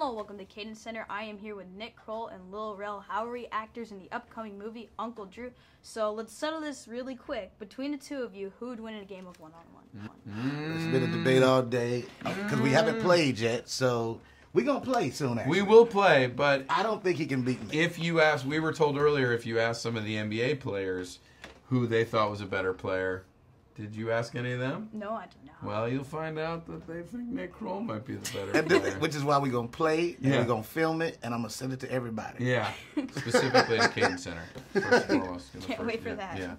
Hello, welcome to Caden Center. I am here with Nick Kroll and Lil Rel Howery, actors in the upcoming movie Uncle Drew. So let's settle this really quick. Between the two of you, who'd win in a game of one on one? It's been a debate all day because we haven't mm. played yet. So we're gonna play soon. Actually. We will play, but I don't think he can beat me. if you ask, we were told earlier, if you asked some of the NBA players who they thought was a better player, did you ask any of them? No, I do not. Well, you'll find out that they think Nick Kroll might be the better And player. which is why we're gonna play and Yeah. we're gonna film it and I'm gonna send it to everybody. Yeah, specifically at Caden Center. First and foremost, Can't first- wait for yeah, that. Yeah.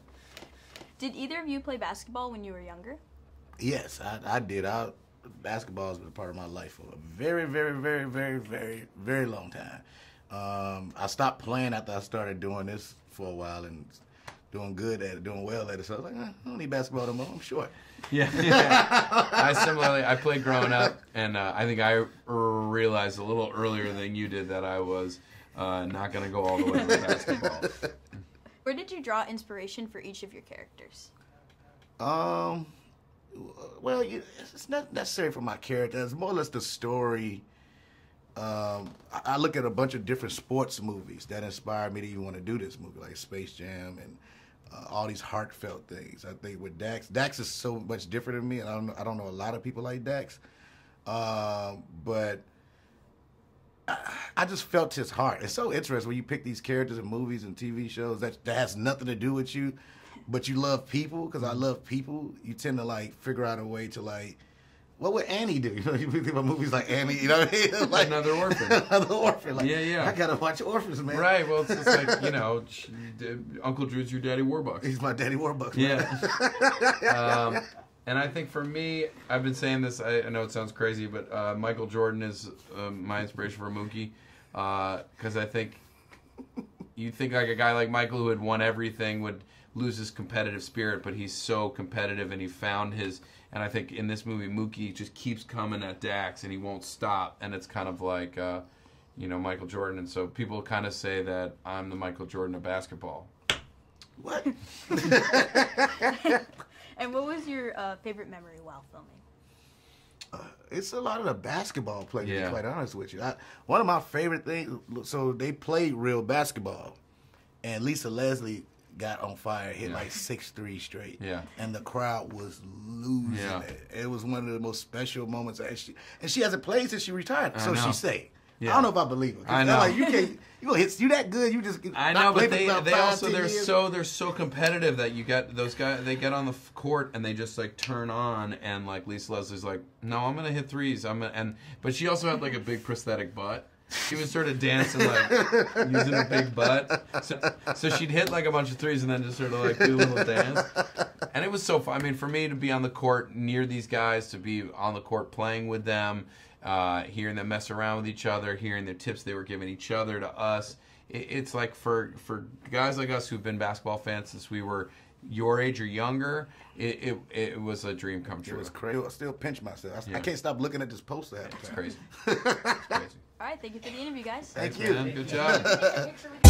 Did either of you play basketball when you were younger? Yes, I, I did. I, basketball has been a part of my life for a very, very, very, very, very, very long time. Um, I stopped playing after I started doing this for a while and doing good at it, doing well at it. So I was like, eh, I don't need basketball no more. I'm short. Yeah, yeah. I similarly, I played growing up, and uh, I think I realized a little earlier than you did that I was uh, not going to go all the way with basketball. Where did you draw inspiration for each of your characters? Um, well, you, it's not necessary for my character. It's more or less the story. Um, I, I look at a bunch of different sports movies that inspired me to even want to do this movie, like Space Jam and uh, all these heartfelt things. I think with Dax, Dax is so much different than me, and I don't, I don't know a lot of people like Dax. Um, but I, I just felt his heart. It's so interesting when you pick these characters in movies and TV shows that that has nothing to do with you, but you love people because I love people. You tend to like figure out a way to like. What would Annie do? You know, you think about movies like Annie. You know what I mean? Like Another orphan. another orphan. Like, Yeah, yeah. I gotta watch orphans, man. Right. Well, it's just like you know, Uncle Drew's your daddy Warbucks. He's my daddy Warbucks. man. Yeah. um, and I think for me, I've been saying this. I, I know it sounds crazy, but uh, Michael Jordan is um, my inspiration for Mookie because I think you think like a guy like Michael who had won everything would lose his competitive spirit, but he's so competitive and he found his. And I think in this movie, Mookie just keeps coming at Dax and he won't stop, and it's kind of like. Uh, you know Michael Jordan, and so people kind of say that I'm the Michael Jordan of basketball. What? And what was your uh, favorite memory while filming? Uh, it's a lot of the basketball play. To Yeah. be quite honest with you, I, one of my favorite things. So they played real basketball, and Lisa Leslie got on fire, hit Yeah. like six three straight. Yeah. and the crowd was losing Yeah. it. It was one of the most special moments. And she, and she hasn't played since she retired, I so know. she say. Yeah. I don't know if I believe it. I know. Like you can't, you gonna hit you that good? You just I know, but they they also they're years? so they're so competitive that you get those guys they get on the court and they just like turn on and like Lisa Leslie's like no I'm gonna hit threes I'm gonna, and but she also had like a big prosthetic butt. She was sort of dancing like using a big butt, so, so she'd hit like a bunch of threes and then just sort of like do a little dance, and it was so fun. I mean, for me to be on the court near these guys, to be on the court playing with them, uh, hearing them mess around with each other, hearing the tips they were giving each other to us. It, it's like for for guys like us who've been basketball fans since we were your age or younger, it it, it was a dream come true. It was crazy. I still pinch myself. I, I can't stop looking at this poster. half the It's crazy. It's crazy. All right, thank you for the interview, guys. Thank Thanks, you. man. Good job.